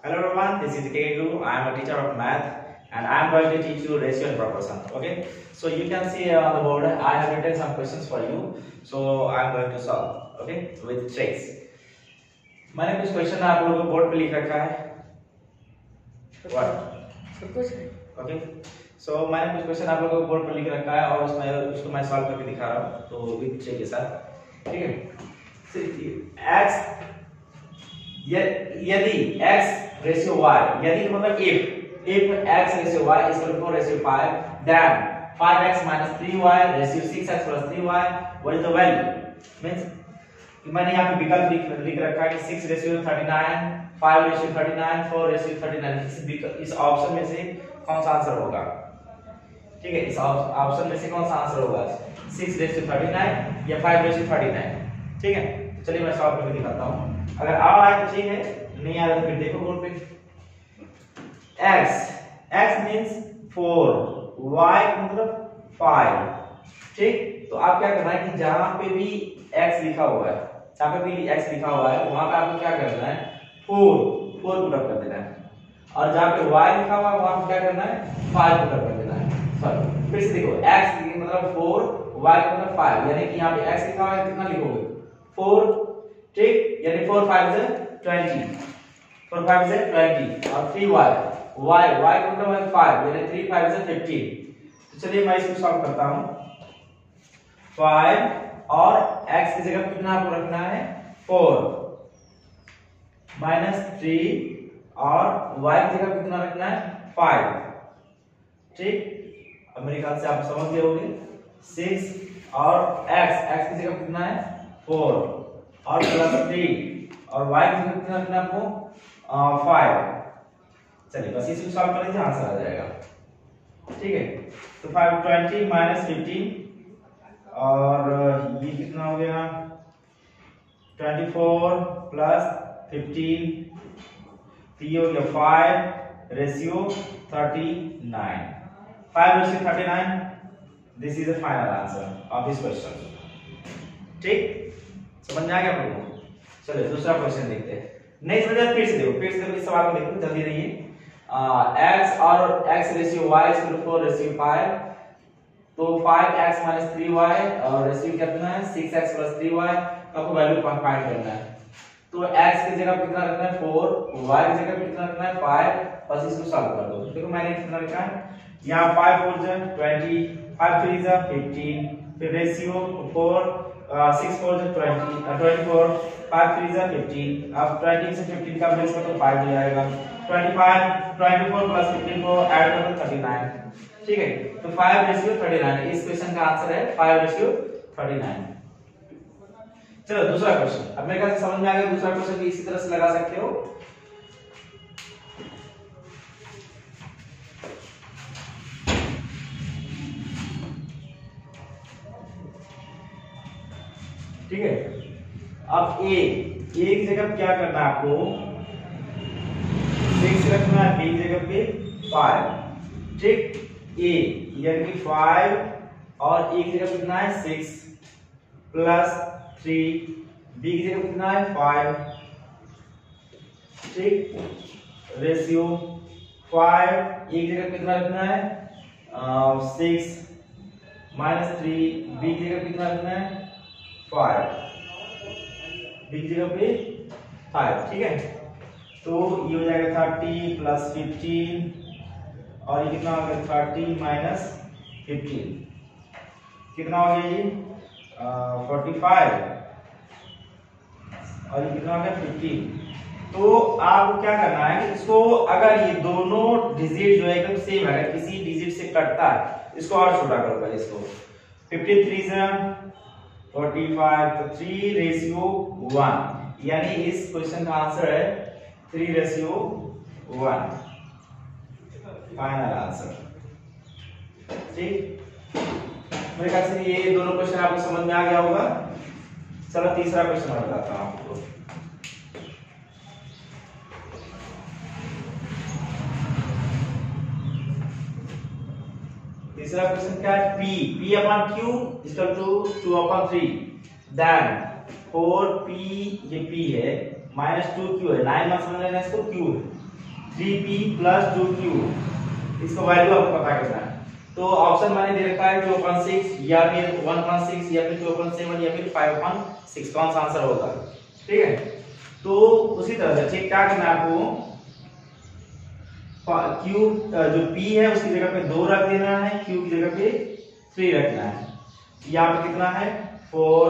Hello everyone, this is K I am a teacher of math and I am going to teach you ratio and proportion. Okay, so you can see on the board I have written some questions for you. So I am going to solve. Okay, with tricks. मैंने कुछ question आप लोगों को board पे लिख रखा है what okay so मैंने कुछ क्वेश्चन आप लोगों को बोर्ड पर लिख रखा है और उसमें उसको मैं सॉल्व करके दिखा रहा हूँ तो विद ट्रिक के साथ ठीक है एक्स यदि x रेशियो y यदि मतलब if if x ratio y equal to 4 ratio 5 then 5x minus 3y ratio 6x plus 3y what is the value? Means कि मैंने यहाँ पे विकल्प लिख लिख रखा है कि 6 रेशियो 39 5 रेशियो 39 4 रेशियो 39 इस इस ऑप्शन में से कौन सा आंसर होगा? ठीक है, इस ऑप्शन में से कौन सा आंसर होगा? 6 रेशियो 39 या 5 रेशियो 39 ठीक है तो चलिए मैं सॉल्व करके दिखाता हूँ। अगर आ रहा है तो ठीक है नहीं आ रहा फिर देखो बोर्ड पे। X x मींस 4 y मतलब 5 ठीक? तो आप क्या करना है कि जहाँ पे भी x लिखा हुआ है, जहाँ पे भी x लिखा हुआ है, वहाँ पे आपको क्या करना है? 4 4 पुट अप कर देना है। और जहाँ पे y लिखा हुआ है, वहाँ पे क्या करना है? 5 पुट अप कर देना है। सॉरी फिर से देखो, x मतलब 4 y मतलब 5 यानी कि यहाँ पे x लिखा हुआ है, कितना लिखोगे? 4 ठीक? यानी 4 5 से 20 4 5 से 20 और 3 y y y का मतलब 5 यानी 3 5 से 15 तो चलिए मैं इसको सॉल्व करता हूँ। 5 और x की जगह कितना आपको रखना है? 4 माइनस 3 और y की जगह कितना रखना है? 5 ठीक? अब मेरे ख्याल से आप समझ गए होंगे। 6 और एक्स एक्स की जगह कितना है? फोर। और प्लस 3 और y की जगह कितना रखना आपको फाइव चलिए, बस इसको सॉल्व कर लीजिए आंसर आ जाएगा। ठीक है? तो 5 20 माइनस 15 और ये कितना हो गया? 24 प्लस 15 तो ये हो गया five ratio 39 5 ratio 39 this is the final answer of this question ठीक? समझ में आ गया आप लोगों को? चलिए, दूसरा क्वेश्चन देखते हैं। नेक्स्ट क्वेश्चन फिर से देखो, फिर से देखो, इस सवाल को देखो, जल्दी रहिए। x और x ratio y equal to 4 ratio 5 तो 5x 3y और रेशियो कितना है? 6x plus 3y आपको वैल्यू फाइंड करना है। तो x की जगह कितना रखना है? 4 y की जगह कितना रखना है? 5 बस इसको सॉल्व कर दो। देखो, मैंने कितना लिखा है। यहाँ 5 4 जा 20 5 3 जा 15 फिर रेशियो 4 6 4 जा 20 24 5 3 जा 15 अब 20 से 15 का बेस करो 5 हो जाएगा। 25 24 प्लस 15 को ऐड करो 39 ठीक है? तो 5 रेशियो 39 इस क्वेश्चन का आंसर है 5 रेशियो 39 चलो, दूसरा क्वेश्चन अब मेरे ख्याल से समझ में आ गया, दूसरा क्वेश्चन भी इसी तरह से लगा सकते हो। ठीक है? अब ए ए की जगह क्या करना है आपको? सिक्स रखना है बी की जगह पे फाइव ठीक? ए यानी कि फाइव और ए की जगह कितना है? सिक्स प्लस थ्री बी की जगह कितना है? फाइव ठीक? रेशियो फाइव ए की जगह कितना रखना है? सिक्स माइनस थ्री बी की जगह कितना रखना है? फाइव बी की जगह पे फाइव ठीक है? तो ये हो जाएगा थर्टी प्लस फिफ्टीन और ये कितना हो गया थर्टी माइनस फिफ्टीन कितना हो गया ये? फोर्टी फाइव और ये कितना हो गया? फिफ्टीन तो आपको क्या करना है? इसको अगर ये दोनों डिजिट जो है एकदम सेम है, अगर किसी डिजिट से कटता है, इसको और छोटा करो पहले इसको. Fifty three five three ratio one यानी इस क्वेश्चन का आंसर है three ratio one final answer ठीक? मेरे ख्याल से ये दोनों क्वेश्चन आपको समझ में आ गया होगा। चलो तीसरा क्वेश्चन बताता हूँ आपको। तीसरा क्वेश्चन क्या है? P. P upon q equal to 2 upon 3 then 4p ये p है माइनस 2q है. 9 मत समझ लेना इसको q है. Three P plus two Q इसका वैल्यू आपको पता करना है. तो ऑप्शन मैंने दे रखा है टू अपॉन सिक्स या फिर वन अपॉन सिक्स या फिर टू अपॉन सेवन या फिर फाइव अपॉन सिक्स कौन सा आंसर होगा? ठीक है? तो उसी तरह से, ठीक, क्या करना है आपको? क्यू जो P है, उसकी जगह पे दो रख देना है, Q की जगह पे थ्री रखना है। यहाँ पे कितना है? फोर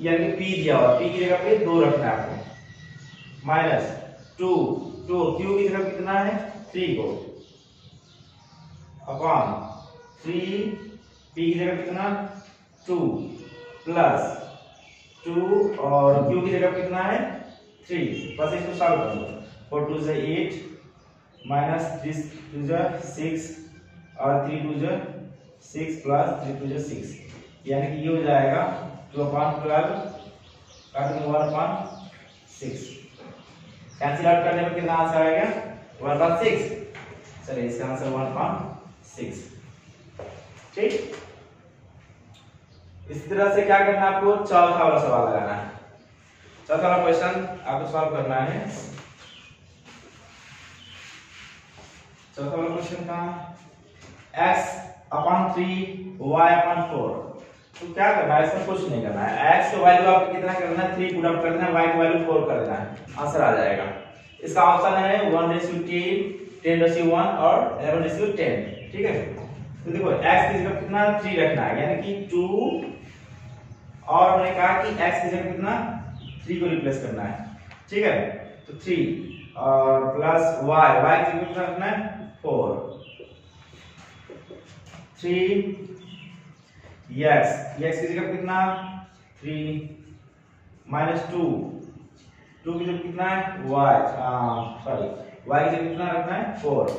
यानी P दिया हुआ P की जगह पे दो रखना है आपको। माइनस टू टू Q की जगह कितना है? थ्री को। अपॉन थ्री P की जगह कितना? टू प्लस टू और Q की जगह कितना है? थ्री बस इसको सॉल्व कर दो। फोर टू से एट माइनस थ्री टू जो सिक्स और थ्री टू जो सिक्स प्लस थ्री टू जो सिक्स यानी कि ये हो जाएगा टू अपॉन ट्वेल्व काटेंगे one upon six cancel out करने पर कितना आंसर आएगा? वन अपॉन सिक्स चलिए इसका आंसर वन अपॉन सिक्स ठीक? इस तरह से क्या करना है आपको? चौथा वाला सवाल लगाना है। चौथा वाला क्वेश्चन आपको सॉल्व करना है। चौथा वाला क्वेश्चन कहा x upon three y upon four तो क्या करना है? इसमें कुछ नहीं करना है। X का वैल्यू आपको कितना करना है? थ्री पुट अप करना है। Y का वैल्यू फोर करना है। आंसर आ जाएगा। इसका ऑप्शन है one ratio ten ten ratio one और इलेवन रेशियो टेन ठीक है? तो देखो, x की जगह कितना थ्री रखना है? यानी कि टू और हमने कहा कि x की जगह कितना? थ्री को रिप्लेस करना है। ठीक है? तो थ्री और प्लस y y की जगह कितना रखना है? फोर थ्री यस यस की जगह कितना? थ्री माइनस टू टू की जगह कितना है? वाई सॉरी वाई की जगह कितना रखना है? फोर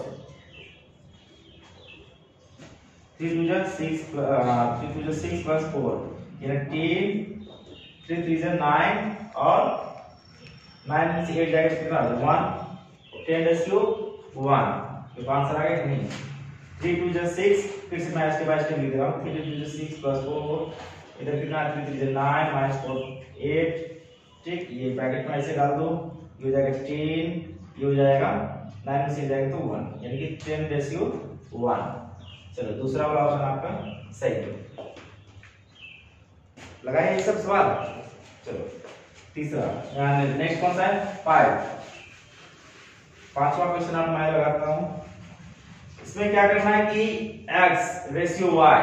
थ्री टू जा सिक्स थ्री टू जा सिक्स प्लस फोर यानी टेन थ्री थ्री जा नाइन और नाइन एट जाएगा कितना? वन टेन रेशियो वन तो आंसर आ गया नहीं। थ्री टू जो सिक्स, फिर से मैं इसके बाद स्टेप लिख रहा हूँ। थ्री टू जो सिक्स प्लस फोर इधर कितना थ्री थ्री जो नाइन माइनस फोर एट ठीक, ये ब्रैकेट में ऐसे डाल दो, ये हो जाएगा टेन ये हो जाएगा नाइन में से जाएगा तो वन यानी कि टेन रेशियो वन चलो, दूसरा वाला ऑप्शन आपका सही है लगाए ये सब सवाल? चलो, तीसरा नेक्स्ट कौन सा है? फाइव पांचवा क्वेश्चन आप मैं लगाता हूँ। इसमें क्या करना है कि x ratio y,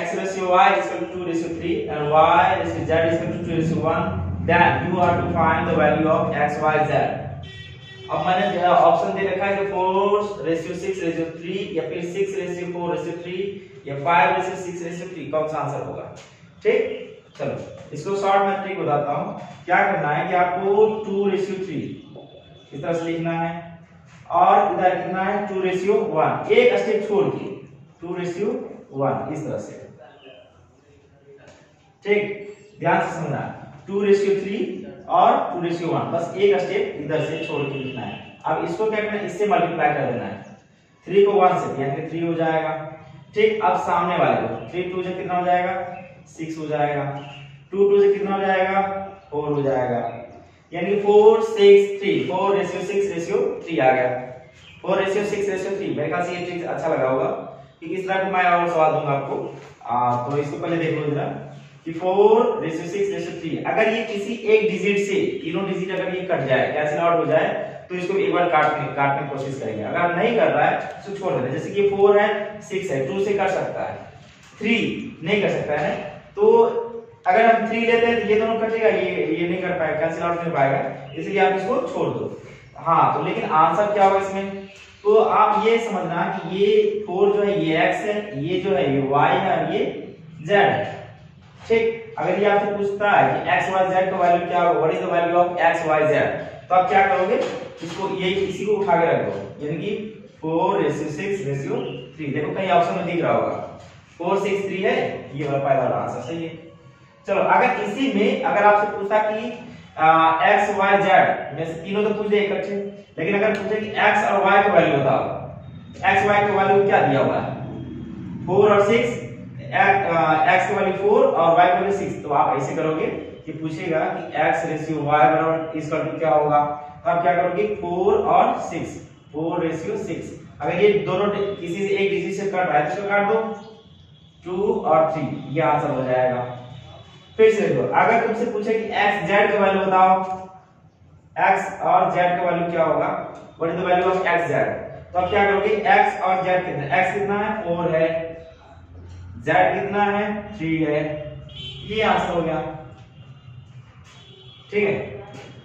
x ratio y is equal to 2 ratio 3 and y ratio z is equal to 2 ratio 1 then you are to find the value of x, y, z. अब मैंने ऑप्शन दे रखा है कि 4 रेशियो 6 रेशियो 3 या फिर 6 ratio 4 ratio 3 या 5 ratio 6 ratio 3 कौन सा आंसर होगा? ठीक? चलो, इसको शॉर्ट में ट्रिक बताता हूँ। क्या करना है कि आपको 2 रेशियो 3 इस तरह से लिखना है। और इधर कितना है? टू रेशियो वन एक स्टेप छोड़ के टू रेशियो वन इस तरह से। ठीक? ध्यान से समझना टू रेशियो थ्री और टू रेशियो वन बस एक स्टेप इधर से छोड़ के लिखना है। अब इसको क्या करना है? इससे मल्टीप्लाई कर देना है। थ्री को वन से, यानी थ्री हो जाएगा। ठीक? अब सामने वाले को थ्री टू से कितना हो जाएगा? सिक्स हो जाएगा। टू टू से कितना हो जाएगा? फोर हो जाएगा। यानी four six three four ratio six ratio three आ गया। Four ratio six ratio three मेरे ख्याल से ये ट्रिक अच्छा लगा होगा कि इस तरह का मैं और सवाल दूँगा आपको। आ, तो इसको पहले देख लो जरा कि four ratio six ratio three अगर ये किसी एक डिजिट से तीनों डिजिट अगर ये कट जाए कैंसिल आउट हो जाए तो इसको एक बार काटने काटने की कोशिश करेंगे। अगर नहीं कर रहा है तो छोड़ देना। जैसे कि फोर है सिक्स है टू से कर सकता है थ्री नहीं कर सकता है तो अगर हम थ्री लेते हैं तो ये दोनों कटेगा, ये ये नहीं कर पाएगा कैंसिल आउट नहीं पाएगा, इसलिए आप इसको छोड़ दो। हाँ तो लेकिन आंसर क्या होगा इसमें? तो आप ये समझना कि ये फोर जो है, ये एक्स है, ये जो है, ये वाई है और ये जेड है। ठीक? अगर ये आपसे पूछता है कि एक्स वाई जेड का वैल्यू क्या होगा what is the value of X Y Z तो आप क्या करोगे? इसको, ये, इसी को उठा के रख दो। यानी कि four ratio six ratio three देखो कहीं ऑप्शन में दिख रहा होगा। फोर सिक्स थ्री है, ये वाला पहला आंसर सही है। चलो, अगर इसी में अगर आपसे पूछा कि एक्स वाई जेड में तीनों तो पूछ दे इकट्ठे लेकिन अगर पूछे कि एक्स और वाई का वैल्यू बताओ एक्स वाई का वैल्यू क्या दिया हुआ है? फोर और सिक्स एक्स का वैल्यू फोर और वाई का वैल्यू सिक्स तो आप ऐसे करोगे कि पूछेगा कि एक्स रेशियो वाई बराबर इसका टू क्या होगा? तो आप क्या करोगे? फोर और सिक्स फोर रेशियो सिक्स अगर ये दोनों किसी से एक डिजिट से कट रहा है तो इसको काट दो। टू और थ्री ये आंसर हो जाएगा। फिर से देखो, अगर तुमसे पूछे कि एक्स जेड का वैल्यू बताओ एक्स और जेड का वैल्यू क्या होगा? What is the value of X Z तो अब क्या करोगे? एक्स और जेड कितना एक्स कितना है? फोर है। जेड कितना है? थ्री है। ये आंसर हो गया। ठीक है?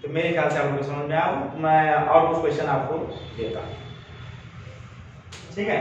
तो मेरे ख्याल से आपको समझ में आया मैं और कुछ क्वेश्चन आपको देता ठीक है?